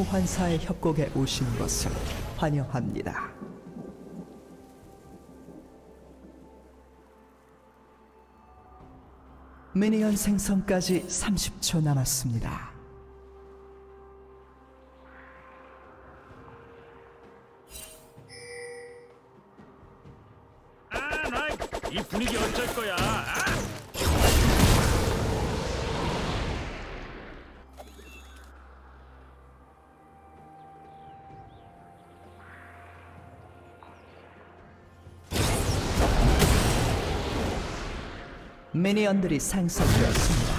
소환사의 협곡에 오신 것을 환영합니다. 미니언 생성까지 30초 남았습니다. 아, 나 이 분위기 어쩔 거야. 미니언들이 생성되었습니다.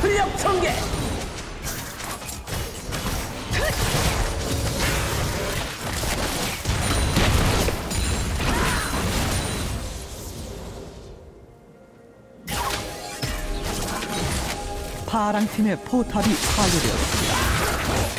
출력 전개! 파랑팀의 포탑이 파괴되었습니다.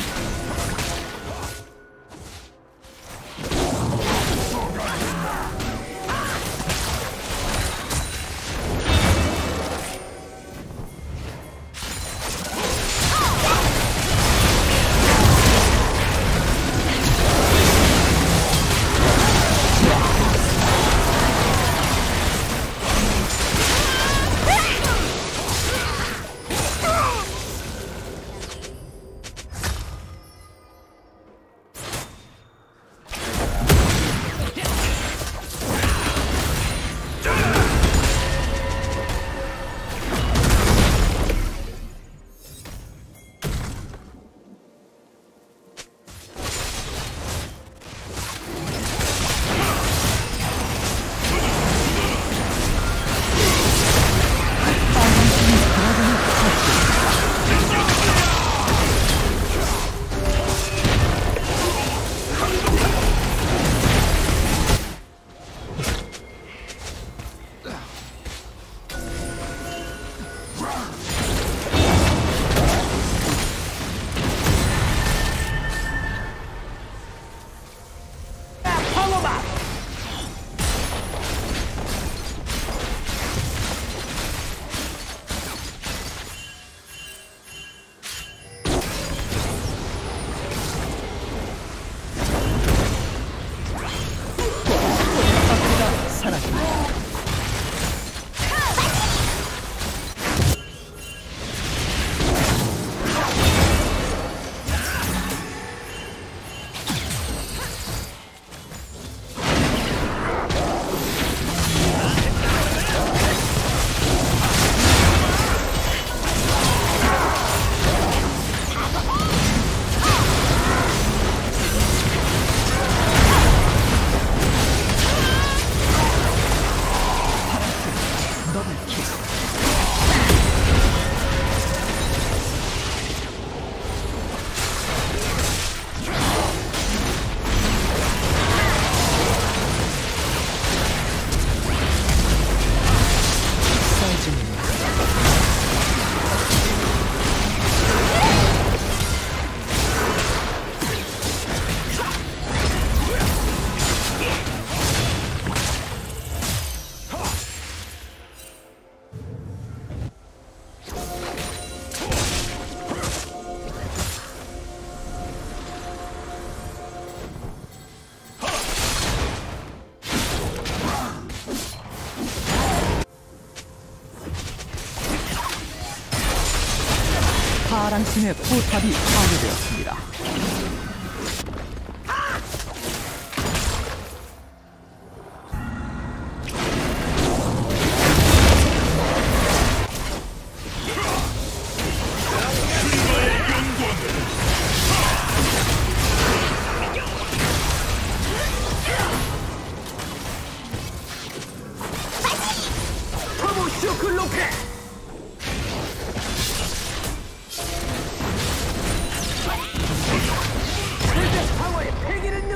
빨간 팀의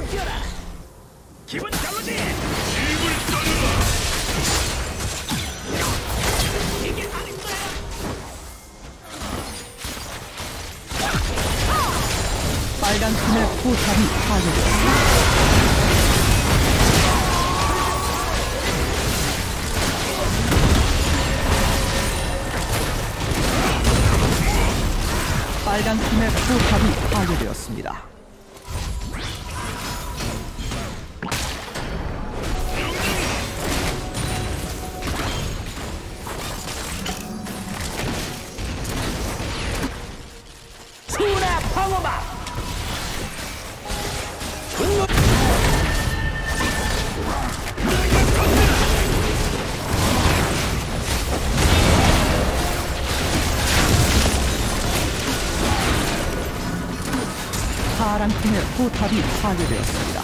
ンピオだ 파란 팀의 포탑이 파괴되었습니다.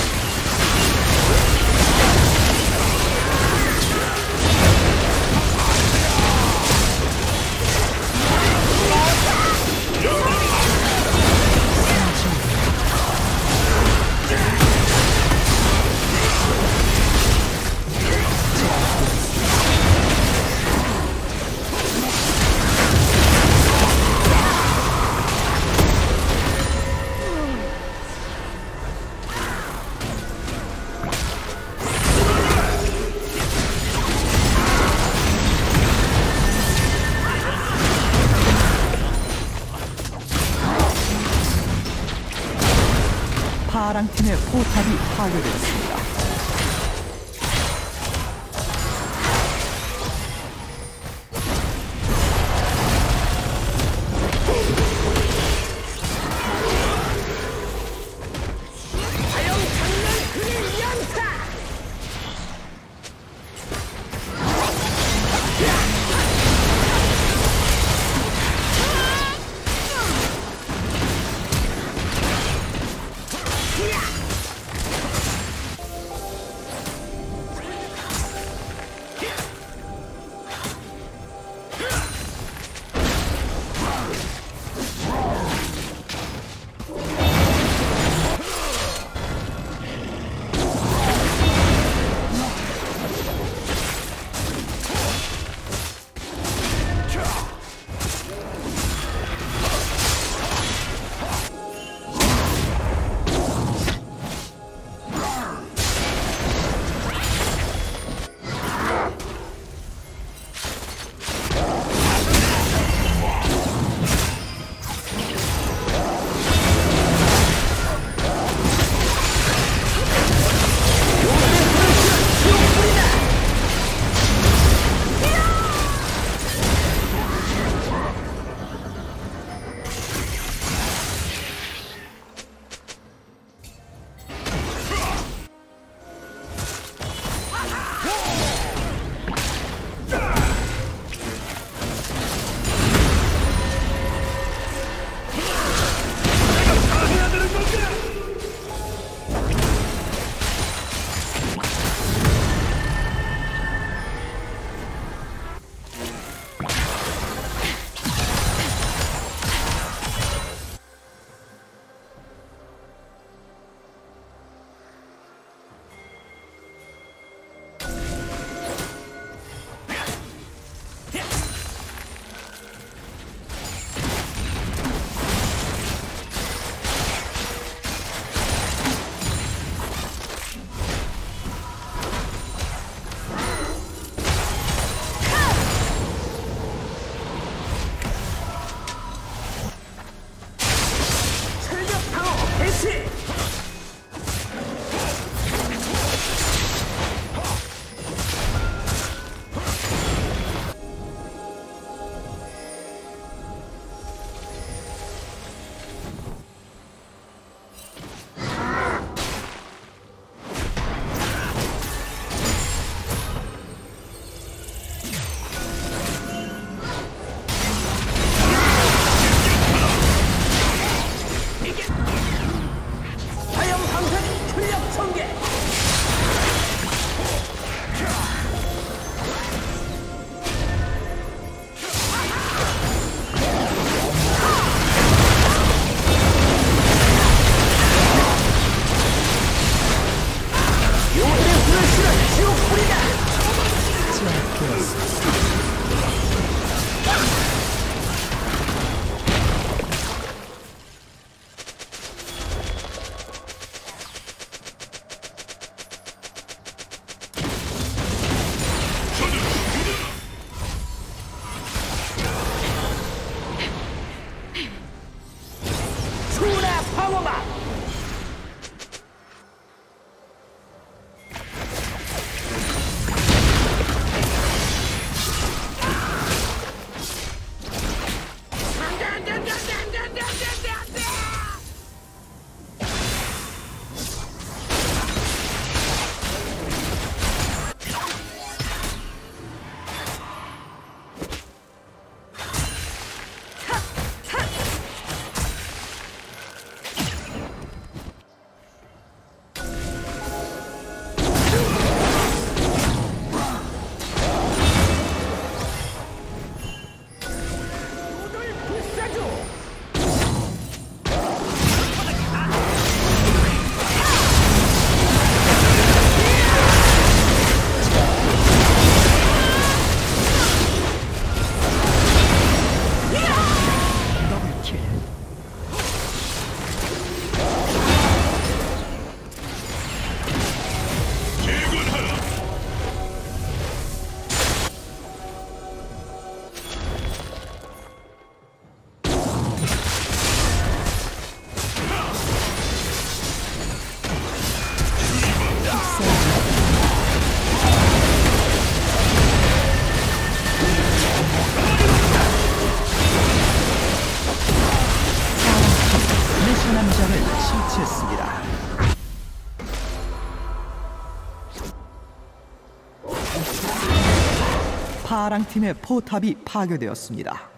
팀의 포탑이 파괴되었습니다.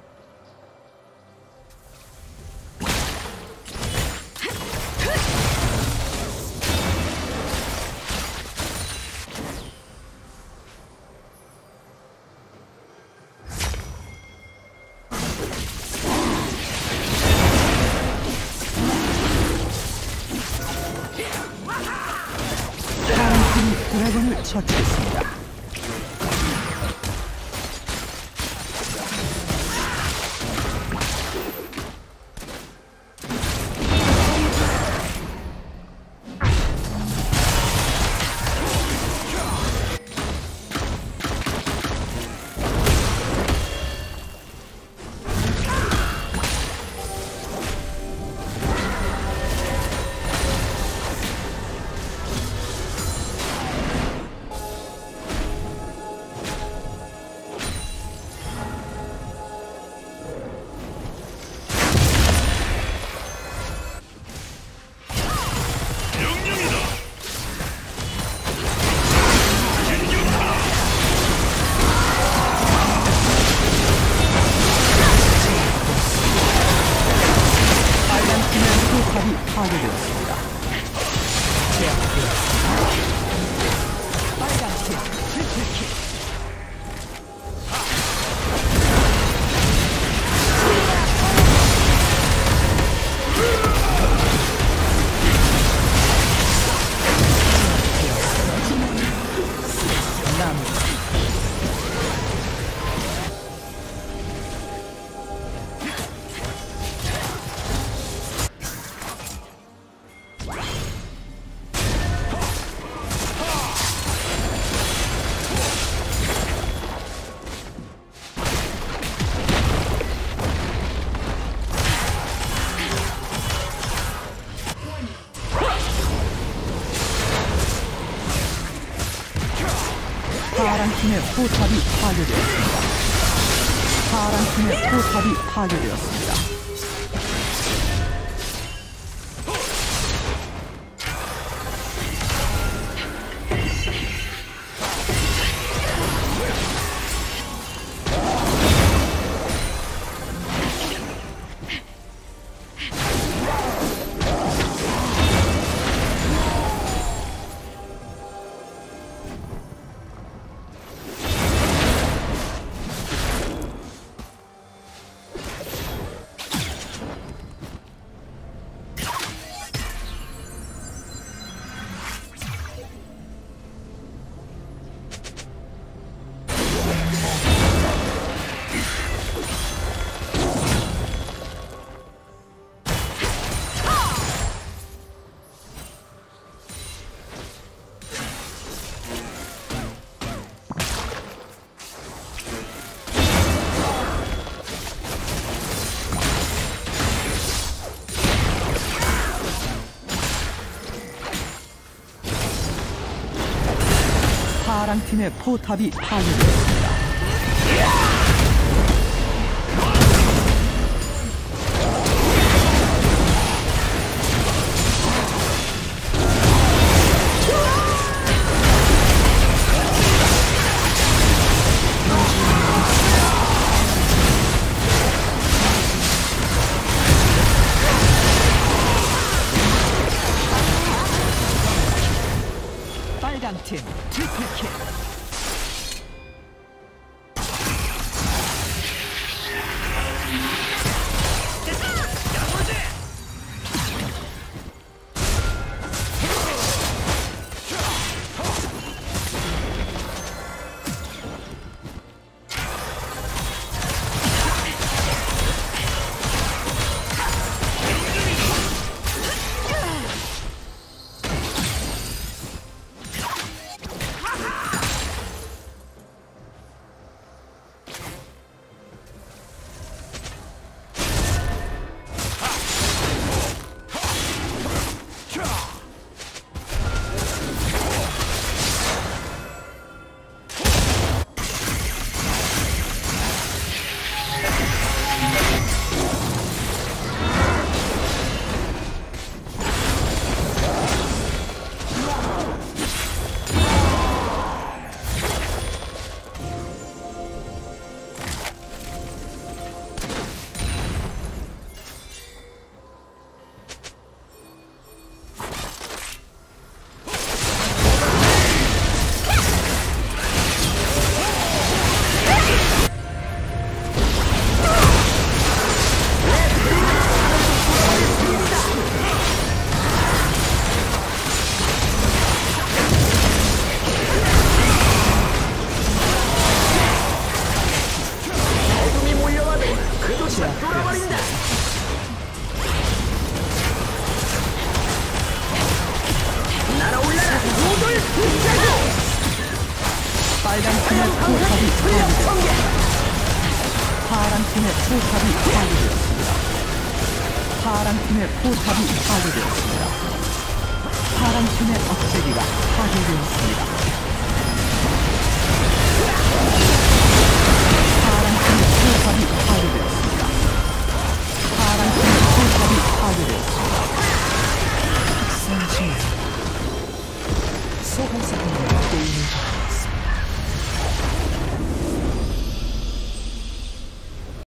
파랑팀의 포탑이 파괴되었습니다.